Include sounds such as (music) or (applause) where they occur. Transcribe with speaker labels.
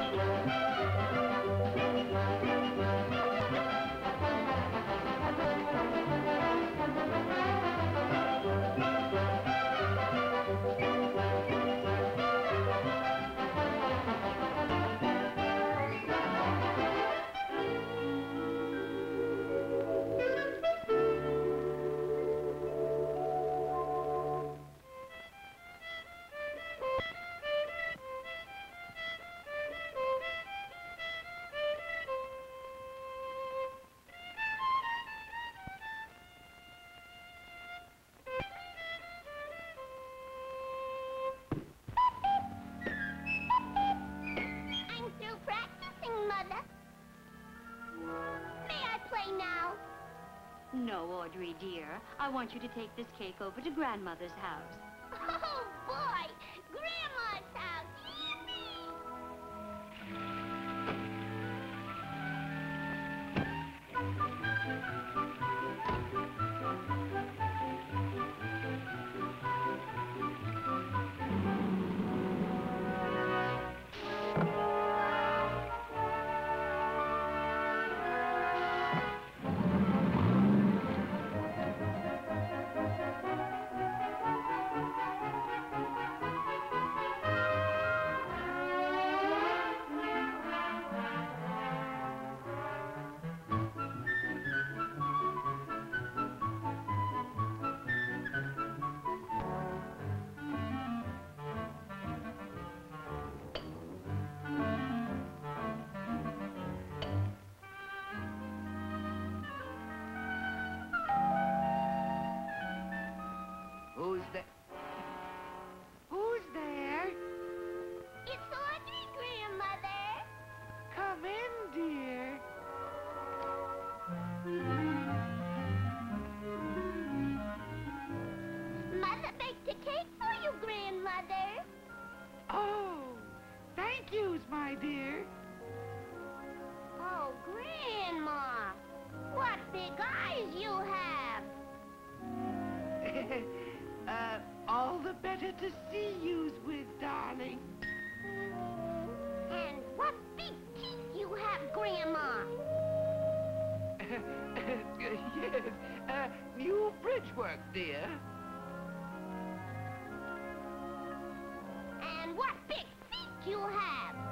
Speaker 1: I'm
Speaker 2: No, Audrey, dear. I want you to take this cake over to Grandmother's house.
Speaker 1: A cake for you, Grandmother.
Speaker 3: Oh, thank yous, my dear.
Speaker 1: Oh, Grandma, what big eyes you have. (laughs)
Speaker 3: uh, all the better to see yous with, darling.
Speaker 1: And what big teeth you have, Grandma. (laughs)
Speaker 3: yes, uh, new bridge work, dear.
Speaker 1: What big feet you have.